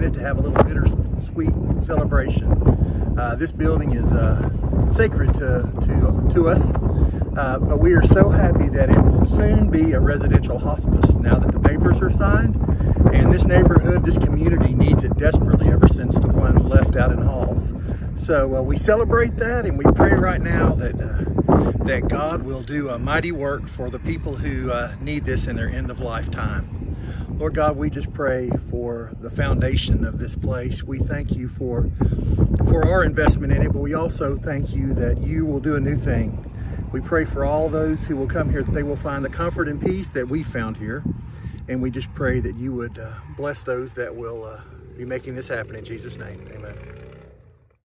to have a little bittersweet celebration. Uh, this building is uh, sacred to, to, to us, uh, but we are so happy that it will soon be a residential hospice now that the papers are signed. And this neighborhood, this community needs it desperately ever since the one left out in Halls. So uh, we celebrate that and we pray right now that uh, that God will do a mighty work for the people who uh, need this in their end of lifetime. Lord God, we just pray for the foundation of this place. We thank you for, for our investment in it, but we also thank you that you will do a new thing. We pray for all those who will come here that they will find the comfort and peace that we found here. And we just pray that you would uh, bless those that will uh, be making this happen in Jesus' name. Amen.